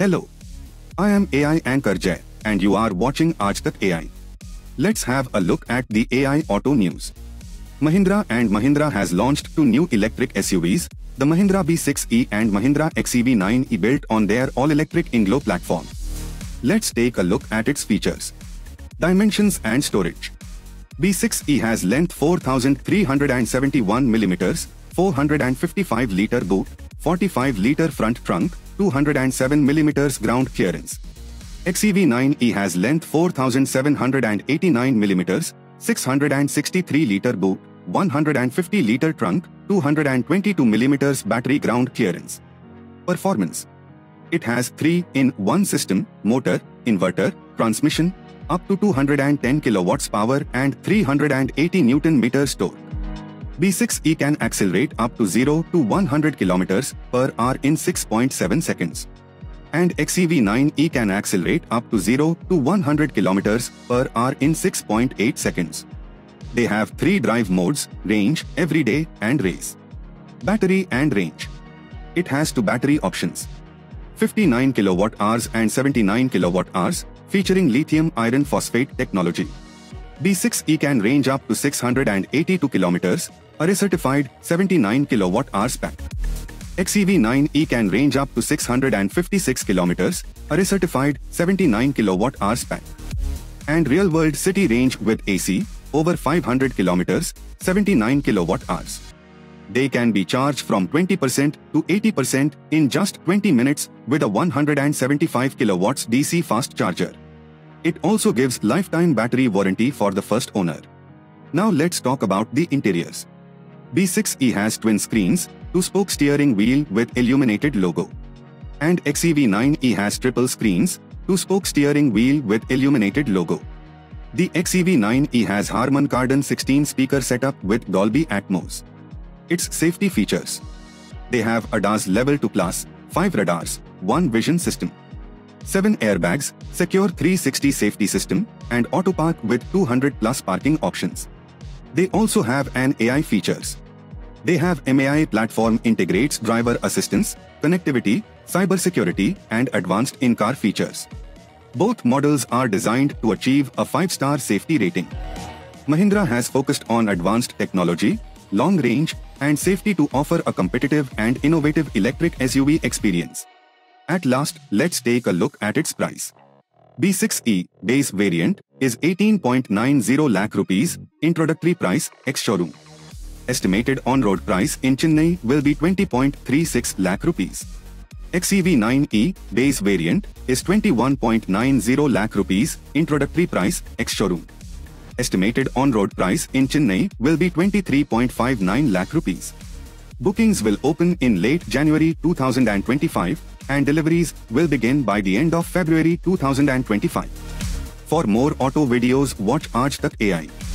Hello. I am AI anchor Jai, and you are watching Aaj Tak AI. Let's have a look at the AI auto news. Mahindra and Mahindra has launched two new electric SUVs, the Mahindra BE 6e and Mahindra XEV9e built on their all-electric INGLO platform. Let's take a look at its features. Dimensions and storage. BE 6e has length 4371 mm, 455 liter boot, 45 liter front trunk, 207 mm ground clearance. XEV9e has length 4789 mm, 663 liter boot, 150 liter trunk, 222 mm battery ground clearance. Performance. It has 3 in 1 system, motor, inverter, transmission, up to 210 kilowatts power and 380 newton meters torque. BE 6e can accelerate up to 0 to 100 km per hour in 6.7 seconds. And XEV9E can accelerate up to 0 to 100 km per hour in 6.8 seconds. They have three drive modes, range, everyday, and race. Battery and range. It has two battery options. 59 kilowatt hours and 79 kilowatt hours, featuring lithium iron phosphate technology. BE 6e can range up to 682 kilometers, a recertified 79 kilowatt hours pack. XEV9E can range up to 656 kilometers, a recertified 79 kilowatt hours pack. And real-world city range with AC, over 500 kilometers, 79 kilowatt hours. They can be charged from 20% to 80% in just 20 minutes with a 175 kilowatts DC fast charger. It also gives lifetime battery warranty for the first owner. Now let's talk about the interiors. BE 6e has twin screens, two-spoke steering wheel with illuminated logo. And XEV9E has triple screens, two-spoke steering wheel with illuminated logo. The XEV9E has Harman Kardon 16 speaker setup with Dolby Atmos. Its safety features. They have ADAS Level 2 Plus, 5 radars, 1 vision system, 7 airbags, secure 360 safety system, and auto park with 200 plus parking options. They also have an AI features. They have MAI platform integrates driver assistance, connectivity, cybersecurity, and advanced in-car features. Both models are designed to achieve a 5-star safety rating. Mahindra has focused on advanced technology, long range, and safety to offer a competitive and innovative electric SUV experience. At last, let's take a look at its price. BE 6e base variant is 18.90 lakh rupees, introductory price ex-showroom. Estimated on-road price in Chennai will be 20.36 lakh rupees. XEV9E base variant is 21.90 lakh rupees, introductory price ex-showroom. Estimated on-road price in Chennai will be 23.59 lakh rupees. Bookings will open in late January 2025 and deliveries will begin by the end of February 2025. For more auto videos watch Aaj Tak AI.